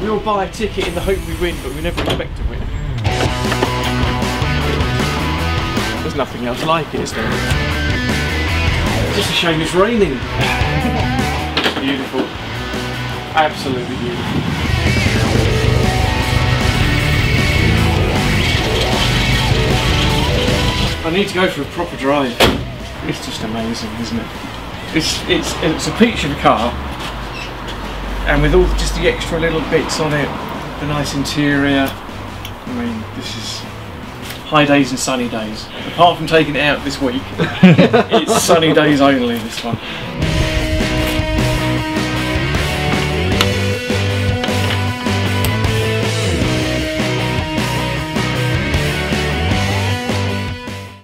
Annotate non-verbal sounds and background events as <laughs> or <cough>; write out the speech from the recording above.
We all buy a ticket in the hope we win, but we never expect to win. There's nothing else like it, is there? Just a shame it's raining. <laughs> beautiful. Absolutely beautiful. I need to go for a proper drive. It's just amazing, isn't it? It's it's it's a peach of a car, and with all just the extra little bits on it, the nice interior. I mean, this is high days and sunny days. Apart from taking it out this week, <laughs> it's sunny days only. This one.